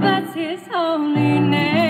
but his holy name.